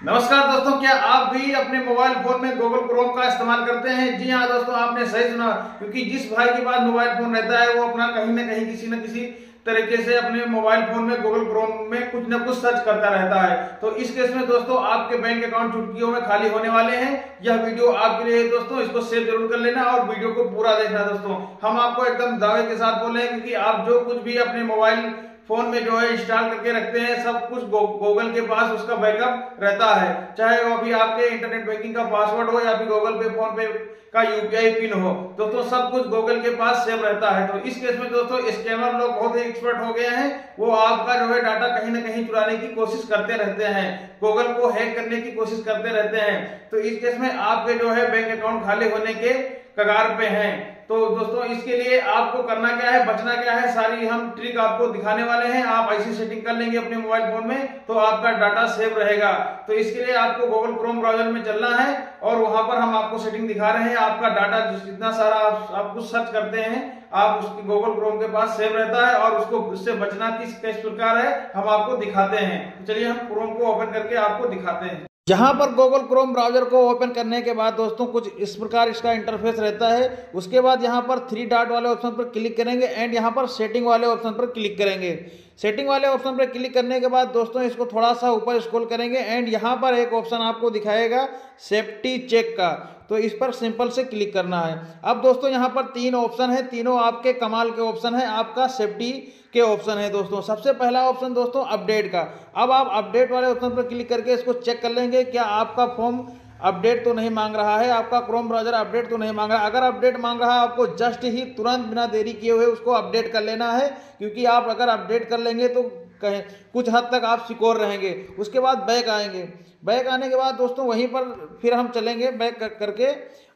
नमस्कार दोस्तों, क्या आप भी अपने मोबाइल फ़ोन में गूगल क्रोम का इस्तेमाल करते हैं? जी हाँ दोस्तों, आपने सही सुना, क्योंकि जिस भाई के पास मोबाइल फ़ोन रहता है, वो अपना कहीं ना कहीं किसी न किसी तरीके से अपने मोबाइल फ़ोन में गूगल क्रोम में कुछ न कुछ सर्च करता रहता है। तो इस केस में दोस्तों, आपके बैंक अकाउंट चुटकियों में खाली होने वाले हैं। यह वीडियो आपके लिए दोस्तों, इसको सेव ज़रूर कर लेना और वीडियो को पूरा देखना दोस्तों। हम आपको एकदम दावे के साथ बोले क्योंकि आप जो कुछ भी अपने मोबाइल फ़ोन में जो है इंस्टॉल करके रखते हैं, सब कुछ गूगल के पास उसका बैकअप रहता है। चाहे वो अभी आपके इंटरनेट बैंकिंग का पासवर्ड हो या फिर गूगल पे फ़ोन पे का यूपीआई पिन हो दोस्तों सब कुछ गूगल के पास सेव रहता है। तो इस केस में दोस्तों स्कैमर लोग बहुत ही एक्सपर्ट हो गए हैं। वो आपका जो है डाटा कहीं ना कहीं चुराने की कोशिश करते रहते हैं। गूगल को हैक करने की कोशिश करते रहते हैं। तो इस केस में आपके जो है बैंक अकाउंट खाली होने के कगार पे हैं। तो दोस्तों इसके लिए आपको करना क्या है बचना क्या है सारी हम ट्रिक आपको दिखाने वाले हैं। आप ऐसी सेटिंग कर लेंगे अपने मोबाइल फ़ोन में तो आपका डाटा सेव रहेगा। तो इसके लिए आपको गूगल क्रोम ब्राउज़र में चलना है और वहाँ पर हम आपको सेटिंग दिखा रहे हैं। आपका डाटा जितना सारा आप, आप कुछ सर्च करते हैं आप उसकी गूगल क्रोम के पास सेव रहता है और उसको उससे बचना किस किस प्रकार है हम आपको दिखाते हैं। चलिए हम क्रोम को ओपन करके आपको दिखाते हैं। जहाँ पर गूगल क्रोम ब्राउज़र को ओपन करने के बाद दोस्तों कुछ इस प्रकार इसका इंटरफेस रहता है। उसके बाद यहाँ पर थ्री डॉट वाले ऑप्शन पर क्लिक करेंगे एंड यहाँ पर सेटिंग वाले ऑप्शन पर क्लिक करेंगे। सेटिंग वाले ऑप्शन पर क्लिक करने के बाद दोस्तों इसको थोड़ा सा ऊपर स्क्रॉल करेंगे एंड यहाँ पर एक ऑप्शन आपको दिखाएगा सेफ्टी चेक का। तो इस पर सिंपल से क्लिक करना है। अब दोस्तों यहाँ पर तीन ऑप्शन है। तीनों आपके कमाल के ऑप्शन है। आपका सेफ्टी के ऑप्शन है दोस्तों। सबसे पहला ऑप्शन दोस्तों अपडेट का। अब आप अपडेट वाले ऑप्शन पर क्लिक करके इसको चेक कर लेंगे। क्या आपका फॉर्म अपडेट तो नहीं मांग रहा है, आपका क्रोम ब्राउज़र अपडेट तो नहीं मांग रहा। अगर अपडेट मांग रहा है, आपको जस्ट ही तुरंत बिना देरी किए हुए उसको अपडेट कर लेना है, क्योंकि आप अगर अपडेट कर लेंगे तो कहें, कुछ हद तक आप सिक्योर रहेंगे। उसके बाद बैक आएँगे। बैक आने के बाद दोस्तों वहीं पर फिर हम चलेंगे, बैक करके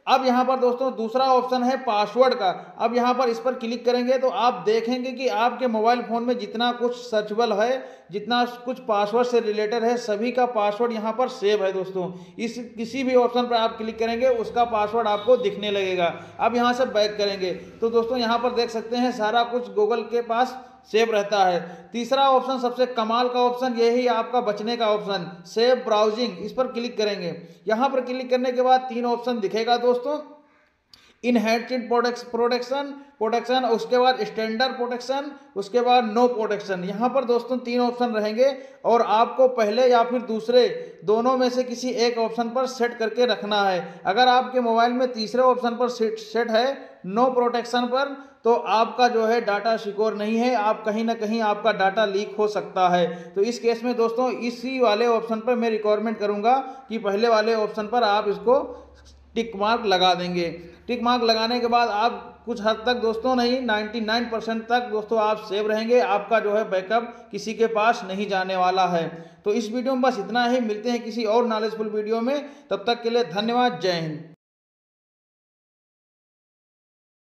अब यहाँ पर दोस्तों दूसरा ऑप्शन है पासवर्ड का। अब यहाँ पर इस पर क्लिक करेंगे तो आप देखेंगे कि आपके मोबाइल फ़ोन में जितना कुछ सर्चबल है, जितना कुछ पासवर्ड से रिलेटेड है, सभी का पासवर्ड यहाँ पर सेव है दोस्तों। इस किसी भी ऑप्शन पर आप क्लिक करेंगे, उसका पासवर्ड आपको दिखने लगेगा। अब यहाँ से बैक करेंगे। तो दोस्तों यहाँ पर देख सकते हैं सारा कुछ गूगल के पास सेव रहता है। तीसरा ऑप्शन, सबसे कमाल का ऑप्शन, यही आपका बचने का ऑप्शन सेव ब्राउजिंग। इस पर क्लिक करेंगे। यहाँ पर क्लिक करने के बाद तीन ऑप्शन दिखेगा दोस्तों। इनहेरिटेड प्रोटेक्शन प्रोटेक्शन उसके बाद स्टैंडर्ड प्रोटेक्शन उसके बाद नो प्रोटेक्शन यहाँ पर दोस्तों तीन ऑप्शन रहेंगे और आपको पहले या फिर दूसरे दोनों में से किसी एक ऑप्शन पर सेट करके रखना है। अगर आपके मोबाइल में तीसरे ऑप्शन पर सेट सेट है नो प्रोटेक्शन पर तो आपका जो है डाटा सिक्योर नहीं है, आप कहीं ना कहीं आपका डाटा लीक हो सकता है। तो इस केस में दोस्तों, इसी वाले ऑप्शन पर मैं रिक्वायरमेंट करूँगा कि पहले वाले ऑप्शन पर आप इसको टिक मार्क लगा देंगे। टिक मार्क लगाने के बाद आप कुछ हद तक दोस्तों नहीं 99 परसेंट तक दोस्तों आप सेव रहेंगे, आपका जो है बैकअप किसी के पास नहीं जाने वाला है। तो इस वीडियो में बस इतना ही, मिलते हैं किसी और नॉलेजफुल वीडियो में, तब तक के लिए धन्यवाद, जय हिंद।